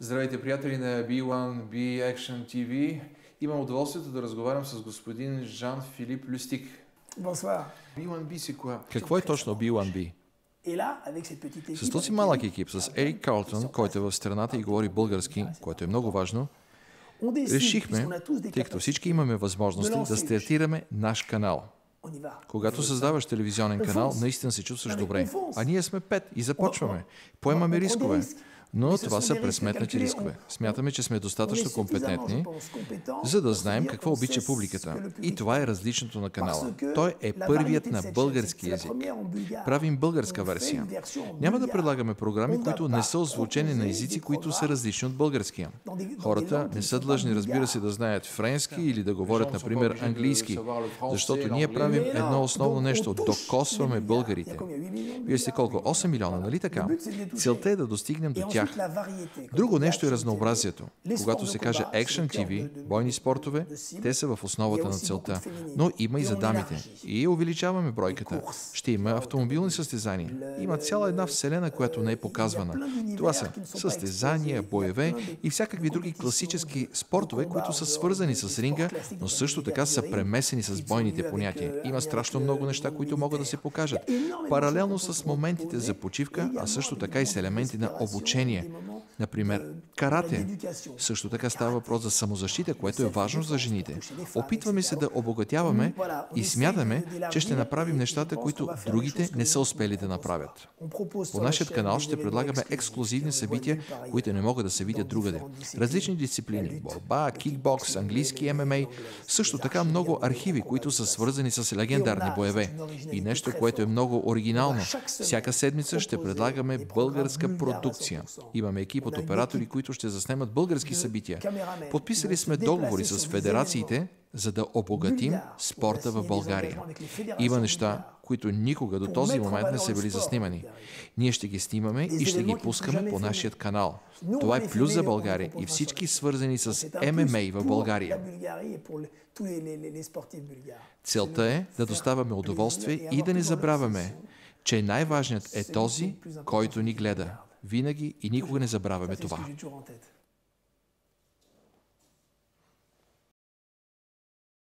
Здравейте, приятели на B1B Action TV. Имам удоволствието да разговарям с господин Жан-Филип Люстик. Bonsoir. B1B си коя? Какво е точно B1B? Et là, avec cette petite équipe, С този малък екип, с Ерик Карлтон, който е в страната и говори български, което е много важно, решихме, тъй като всички имаме възможности, да стартираме наш канал. Когато създаваш телевизионен канал, наистина се чувстваш добре. А ние сме пет и започваме. Поемаме рискове. Но това са пресметнати рискове. Смятаме, че сме достатъчно компетентни, за да знаем какво обича публиката. И това е различното на канала. Той е първият на български язик. Правим българска версия. Няма да предлагаме програми, които не са озвучени на езици, които са различни от българския. Хората не са длъжни, разбира се, да знаят френски или да говорят, например, английски, защото ние правим едно основно нещо – докосваме българите. Вие сте колко? 8 милиона, нали така? Целта е да достигнем до тях. Друго нещо е разнообразието. Когато се каже Action TV, бойни спортове, те са в основата на целта. Но има и за дамите. И увеличаваме бройката. Ще има автомобилни състезания. Има цяла една вселена, която не е показвана. Това са състезания, боеве и всякакви други класически спортове, които са свързани с ринга, но също така са премесени с бойните понятия. Има страшно много неща, които могат да се покажат. Паралелно с моментите за почивка, а също така и с елементи на обучение. Romênia Например, карате. Също така става въпрос за самозащита, което е важно за жените. Опитваме се да обогатяваме и смятаме, че ще направим нещата, които другите не са успели да направят. По нашия канал ще предлагаме ексклюзивни събития, които не могат да се видят другаде. Различни дисциплини – борба, кикбокс, английски ММА, също така много архиви, които са свързани с легендарни боеве. И нещо, което е много оригинално. Всяка седмица ще предлагаме българска продукция. Имаме екип от оператори, които ще заснемат български събития. Подписали сме договори с федерациите, за да обогатим спорта в България. Има неща, които никога до този момент не са били заснимани. Ние ще ги снимаме и ще ги пускаме по нашия канал. Това е плюс за България и всички свързани с ММА в България. Целта е да доставяме удоволствие и да не забравяме, че най-важният е този, който ни гледа. Винаги и никога не забравяме това.